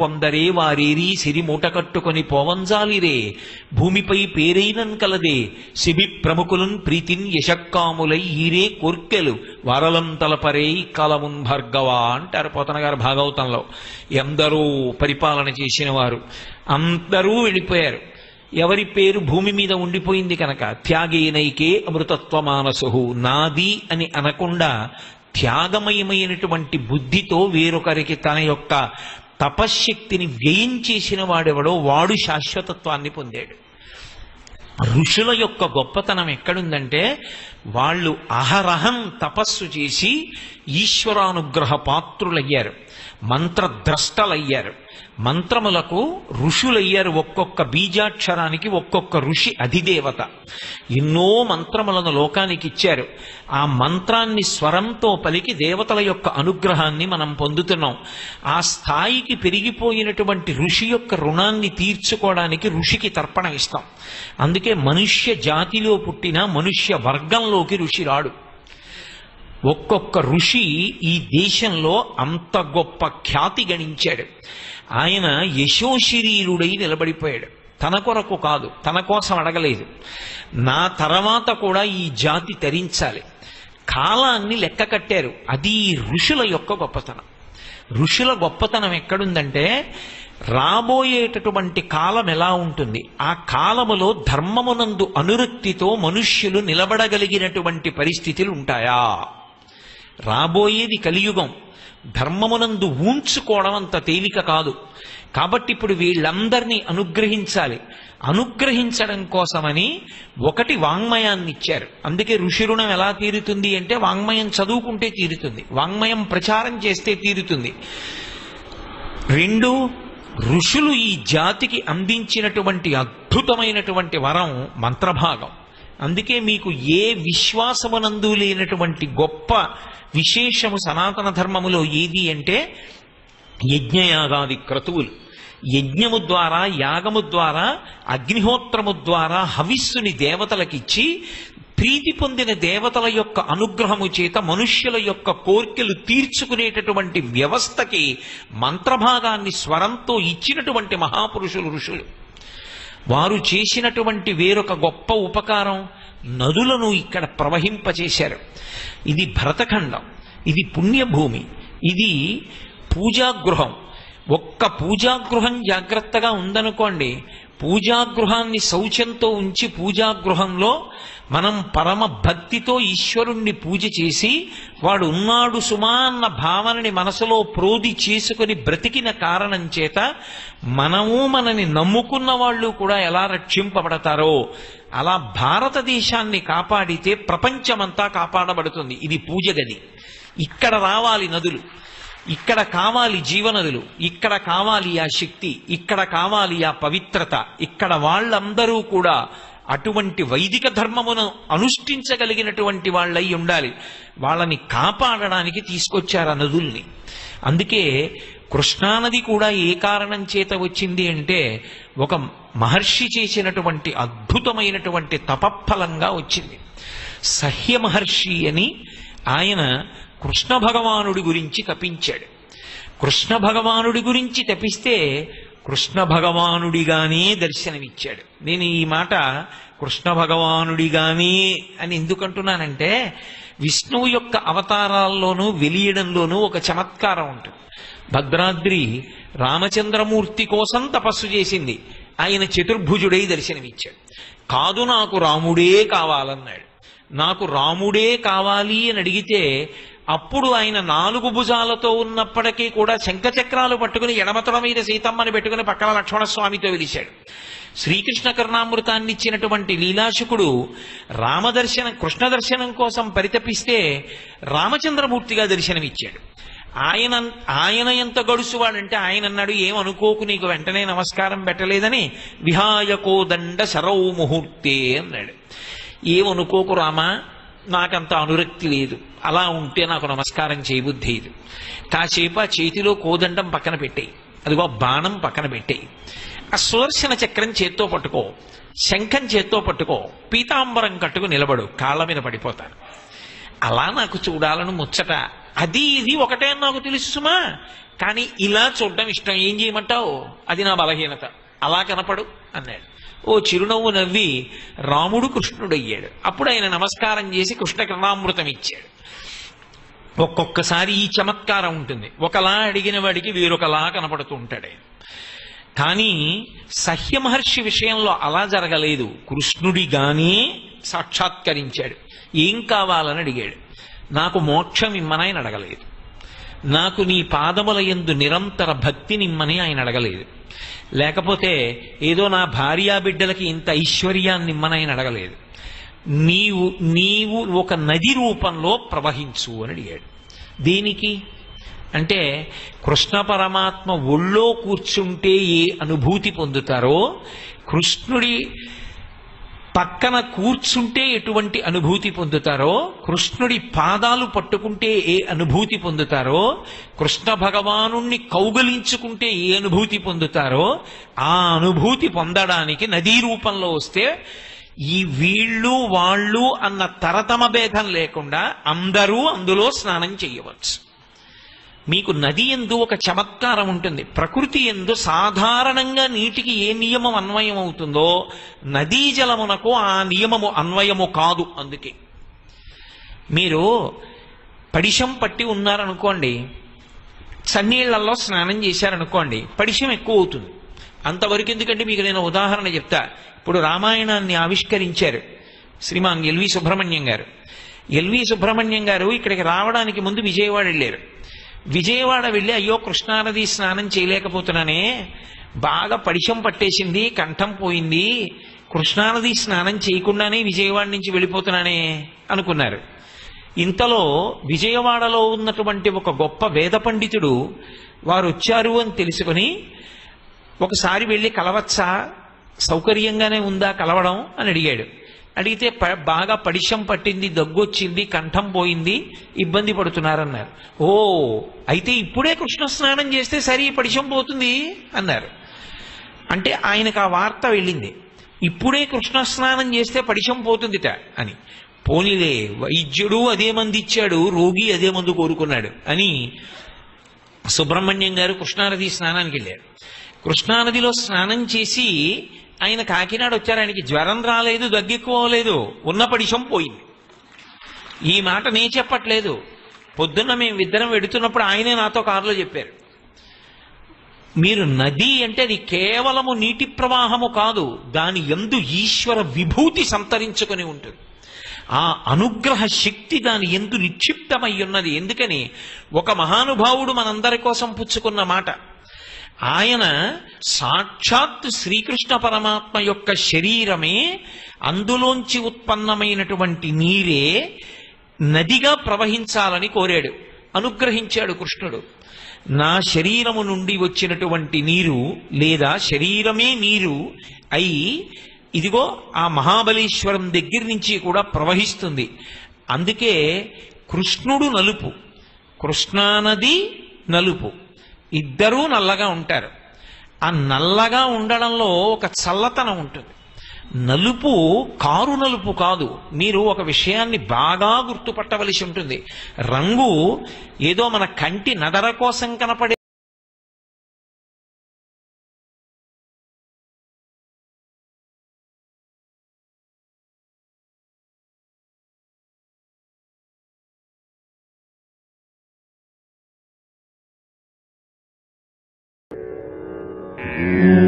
పొందరే వారేరి సిరి మూట కట్టుకొని పోవంజాలిరే భూమిపై పేరైనన్ కలదే. శిబి ప్రముఖులున్ ప్రీతిన్ యశక్కాములై ఈరే కోర్కెలు. వరలంతలపరే కలమున్ భర్గవా అంటారు పోతన గారు భాగవతంలో. ఎందరో పరిపాలన చేసిన వారు అందరూ వెళ్ళిపోయారు. ఎవరి పేరు భూమి మీద ఉండిపోయింది కనుక త్యాగేనైకే అమృతత్వమానసు నాది అని అనకుండా త్యాగమయమైనటువంటి బుద్ధితో వేరొకరికి తన యొక్క తపశ్శక్తిని వ్యయం చేసిన వాడెవడో వాడు శాశ్వతత్వాన్ని పొందాడు. ఋషుల యొక్క గొప్పతనం ఎక్కడుందంటే వాళ్ళు అహరహం తపస్సు చేసి ఈశ్వరానుగ్రహ పాత్రులయ్యారు మంత్రద్రష్టలయ్యారు. మంత్రములకు ఋషులయ్యారు ఒక్కొక్క బీజాక్షరానికి ఒక్కొక్క ఋషి అధిదేవత. ఎన్నో మంత్రములను లోకానికి ఇచ్చారు. ఆ మంత్రాన్ని స్వరంతో పలికి దేవతల యొక్క అనుగ్రహాన్ని మనం పొందుతున్నాం. ఆ స్థాయికి పెరిగిపోయినటువంటి ఋషి యొక్క రుణాన్ని తీర్చుకోవడానికి ఋషికి తర్పణ ఇస్తాం. అందుకే మనుష్య జాతిలో పుట్టిన మనుష్య వర్గంలోకి ఋషి రాడు. ఒక్కొక్క ఋషి ఈ దేశంలో అంత గొప్ప ఖ్యాతి గణించాడు. ఆయన యశోశరీరుడై నిలబడిపోయాడు. తన కొరకు కాదు తన కోసం అడగలేదు. నా తర్వాత కూడా ఈ జాతి తరించాలి కాలాన్ని లెక్క కట్టారు. అది ఋషుల యొక్క గొప్పతనం. ఋషుల గొప్పతనం ఎక్కడుందంటే రాబోయేటటువంటి కాలం ఎలా ఉంటుంది? ఆ కాలములో ధర్మమునందు అనురక్తితో మనుష్యులు నిలబడగలిగినటువంటి పరిస్థితులు ఉంటాయా? రాబోయేది కలియుగం. ధర్మమునందు ఊంచుకోవడం అంత తేలిక కాదు. కాబట్టి ఇప్పుడు వీళ్ళందరినీ అనుగ్రహించాలి. అనుగ్రహించడం కోసమని ఒకటి వాంగ్మయాన్ని ఇచ్చారు అందుకే ఋషి రుణం ఎలా తీరుతుంది అంటే వాంగ్మయం చదువుకుంటే తీరుతుంది. వాంగ్మయం ప్రచారం చేస్తే తీరుతుంది. రెండు ఋషులు ఈ జాతికి అందించినటువంటి అద్భుతమైనటువంటి వరం మంత్రభాగం. అందుకే మీకు ఏ విశ్వాసమునందు లేనటువంటి గొప్ప విశేషము సనాతన ధర్మములో ఏది అంటే యజ్ఞయాగాది క్రతువులు. యజ్ఞము ద్వారా యాగము ద్వారా అగ్నిహోత్రము ద్వారా హవిస్సుని దేవతలకిచ్చి ప్రీతి పొందిన దేవతల యొక్క అనుగ్రహము చేత మనుష్యుల యొక్క కోర్కెలు తీర్చుకునేటటువంటి వ్యవస్థకి మంత్రభాగాన్ని స్వరంతో ఇచ్చినటువంటి మహాపురుషులు ఋషులు. వారు చేసినటువంటి వేరొక గొప్ప ఉపకారం నదులను ఇక్కడ ప్రవహింపచేశారు. ఇది భరతఖండం ఇది పుణ్యభూమి ఇది పూజాగృహం. ఒక్క పూజాగృహం జాగ్రత్తగా ఉందనుకోండి పూజాగృహాన్ని శౌచంతో ఉంచి పూజాగృహంలో మనం పరమ భక్తితో ఈశ్వరుణ్ణి పూజ చేసి వాడు ఉన్నాడు సుమా అన్న భావనని మనసులో ప్రోది చేసుకుని బ్రతికిన కారణం చేత మనము మనని నమ్ముకున్న వాళ్ళు కూడా ఎలా రక్షింపబడతారో అలా భారతదేశాన్ని కాపాడితే ప్రపంచమంతా కాపాడబడుతుంది. ఇది పూజ గది. ఇక్కడ రావాలి నదులు. ఇక్కడ కావాలి జీవనదులు. ఇక్కడ కావాలి ఆ శక్తి. ఇక్కడ కావాలి ఆ పవిత్రత. ఇక్కడ వాళ్ళందరూ కూడా అటువంటి వైదిక ధర్మమును అనుష్ఠించగలిగినటువంటి వాళ్ళై ఉండాలి. వాళ్ళని కాపాడడానికి తీసుకొచ్చారు ఆ నదుల్ని. అందుకే కృష్ణానది కూడా ఏ కారణం చేత వచ్చింది అంటే ఒక మహర్షి చేసినటువంటి అద్భుతమైనటువంటి తపఫలంగా వచ్చింది. సహ్య మహర్షి అని ఆయన కృష్ణ భగవానుడి గురించి తపించాడు. కృష్ణ భగవానుడి గురించి తపిస్తే కృష్ణ భగవానుడిగానే దర్శనమిచ్చాడు. నేను ఈ మాట కృష్ణ భగవానుడిగానే అని ఎందుకంటున్నానంటే విష్ణువు యొక్క అవతారాల్లోనూ వెలియడంలోనూ ఒక చమత్కారం ఉంటుంది. భద్రాద్రి రామచంద్రమూర్తి కోసం తపస్సు చేసింది. ఆయన చతుర్భుజుడై దర్శనమిచ్చాడు. కాదు నాకు రాముడే కావాలన్నాడు. నాకు రాముడే కావాలి అని అడిగితే అప్పుడు ఆయన నాలుగు భుజాలతో ఉన్నప్పటికీ కూడా శంఖచక్రాలు పట్టుకుని ఎడమతల మీద సీతమ్మని పెట్టుకుని పక్కన లక్ష్మణస్వామితో వెలిశాడు శ్రీకృష్ణ కరుణామృతాన్ని ఇచ్చినటువంటి లీలాశుకుడు రామదర్శనం కృష్ణ దర్శనం కోసం పరితపిస్తే రామచంద్రమూర్తిగా దర్శనమిచ్చాడు. ఆయన ఆయన ఎంత గడుసువాడంటే ఆయన అన్నాడు ఏమనుకోకు నీకు వెంటనే నమస్కారం పెట్టలేదని విహాయకోదండ సరౌ ముహూర్తే అన్నాడు. ఏమనుకోకు రామా నాకంత అనురక్తి లేదు. అలా ఉంటే నాకు నమస్కారం చేయబుద్ధి లేదు. కాసేపు ఆ చేతిలో కోదండం పక్కన పెట్టేయి. అదిగో బాణం పక్కన పెట్టేయి. ఆ సుదర్శన చక్రం చేత్తో పట్టుకో. శంఖం చేత్తో పట్టుకో. పీతాంబరం కట్టుకు నిలబడు. కాళ్ళ మీద పడిపోతాను. అలా నాకు చూడాలని ముచ్చట. అది ఇది ఒకటే అని నాకు తెలుసు సుమా. కానీ ఇలా చూడడం ఇష్టం. ఏం చేయమంటావు? అది నా బలహీనత. అలా కనపడు అన్నాడు. ఓ చిరునవ్వు నవ్వి రాముడు కృష్ణుడయ్యాడు. అప్పుడు ఆయన నమస్కారం చేసి కృష్ణ కృణామృతం ఇచ్చాడు. ఒక్కొక్కసారి ఈ చమత్కారం ఉంటుంది. ఒకలా అడిగిన వాడికి వేరొకలా కనపడుతూ ఉంటాడే కానీ సహ్య మహర్షి విషయంలో అలా జరగలేదు. కృష్ణుడిగానే సాక్షాత్కరించాడు. ఏం కావాలని అడిగాడు. నాకు మోక్షం ఇమ్మని అడగలేదు. నాకు నీ పాదముల యందు నిరంతర భక్తి నిమ్మని ఆయన అడగలేదు. లేకపోతే ఏదో నా భార్యా బిడ్డలకి ఇంత ఐశ్వర్యాన్ని ఇమ్మని ఆయన అడగలేదు. నీవు నీవు ఒక నది రూపంలో ప్రవహించు అని అడిగాడు. దేనికి? అంటే కృష్ణ పరమాత్మ ఒళ్ళో కూర్చుంటే ఏ అనుభూతి పొందుతారో కృష్ణుడి పక్కన కూర్చుంటే ఎటువంటి అనుభూతి పొందుతారో కృష్ణుడి పాదాలు పట్టుకుంటే ఏ అనుభూతి పొందుతారో కృష్ణ భగవానుణ్ణి కౌగలించుకుంటే ఏ అనుభూతి పొందుతారో ఆ అనుభూతి పొందడానికి నదీ రూపంలో వస్తే ఈ వీళ్ళు వాళ్ళు అన్న తరతమ భేదం లేకుండా అందరూ అందులో స్నానం చేయవచ్చు. మీకు నది ఎందు ఒక చమత్కారం ఉంటుంది. ప్రకృతి ఎందు సాధారణంగా నీటికి ఏ నియమం అన్వయం అవుతుందో నదీ జలమునకు ఆ నియమము అన్వయము కాదు అందుకే. మీరు పడిషం పట్టి ఉన్నారనుకోండి సన్నీళ్ళలో స్నానం చేశారనుకోండి పడిషం ఎక్కువ అవుతుంది. అంతవరకు ఎందుకంటే మీకు నేను ఉదాహరణ చెప్తా. ఇప్పుడు రామాయణాన్ని ఆవిష్కరించారు శ్రీమాన్ ఎల్వి సుబ్రహ్మణ్యం గారు. ఎల్వి సుబ్రహ్మణ్యం గారు ఇక్కడికి రావడానికి ముందు విజయవాడ వెళ్ళారు. విజయవాడ వెళ్ళి అయ్యో కృష్ణానది స్నానం చేయలేకపోతున్నానే. బాగా పడిశం పట్టేసింది కంఠం పోయింది. కృష్ణానది స్నానం చేయకుండానే విజయవాడ నుంచి వెళ్ళిపోతున్నానే అనుకున్నారు. ఇంతలో విజయవాడలో ఉన్నటువంటి ఒక గొప్ప వేద పండితుడు వారు వచ్చారు అని తెలుసుకొని ఒకసారి వెళ్ళి కలవచ్చా? సౌకర్యంగానే ఉందా కలవడం? అని అడిగాడు. అడిగితే ప- బాగా పడిశం పట్టింది దగ్గొచ్చింది కంఠం పోయింది ఇబ్బంది పడుతున్నారన్నారు. ఓ అయితే ఇప్పుడే కృష్ణ స్నానం చేస్తే సరి పడిశం పోతుంది అన్నారు. అంటే ఆయనకు ఆ వార్త వెళ్ళింది. ఇప్పుడే కృష్ణ స్నానం చేస్తే పడిశం పోతుందిట అని. పోనీలే వైద్యుడు అదే మంది ఇచ్చాడు రోగి అదే మందు కోరుకున్నాడు అని సుబ్రహ్మణ్యం గారు కృష్ణానది స్నానానికి వెళ్ళారు. కృష్ణానదిలో స్నానం చేసి ఆయన కాకినాడ వచ్చారు ఆయనకి జ్వరం రాలేదు దగ్గెక్కువలేదు ఉన్న పడిశం పోయింది. ఈ మాట నే చెప్పట్లేదు. పొద్దున్న మేము ఇద్దరం వెడుతున్నప్పుడు ఆయనే నాతో కారులో చెప్పారు. మీరు నది అంటే అది కేవలము నీటి ప్రవాహము కాదు దాని ఎందు ఈశ్వర విభూతి సంతరించుకొని ఉంటుంది. ఆ అనుగ్రహ శక్తి దాని ఎందు నిక్షిప్తమై ఉన్నది. ఎందుకని? ఒక మహానుభావుడు మనందరి కోసం పుచ్చుకున్న మాట. ఆయన సాక్షాత్ శ్రీకృష్ణ పరమాత్మ యొక్క శరీరమే అందులోంచి ఉత్పన్నమైనటువంటి నీరే నదిగా ప్రవహించాలని కోరాడు. అనుగ్రహించాడు కృష్ణుడు. నా శరీరము నుండి వచ్చినటువంటి నీరు లేదా శరీరమే నీరు అయి ఇదిగో ఆ మహాబలీశ్వరం దగ్గర నుంచి కూడా ప్రవహిస్తుంది. అందుకే కృష్ణుడు నలుపు కృష్ణానది నలుపు. ఇద్దరూ నల్లగా ఉంటారు. ఆ నల్లగా ఉండడంలో ఒక చల్లతనం ఉంటుంది. నలుపు కారు నలుపు కాదు. మీరు ఒక విషయాన్ని బాగా గుర్తుపట్టవలసి ఉంటుంది. రంగు ఏదో మన కంటి నదర కోసం కనపడే you.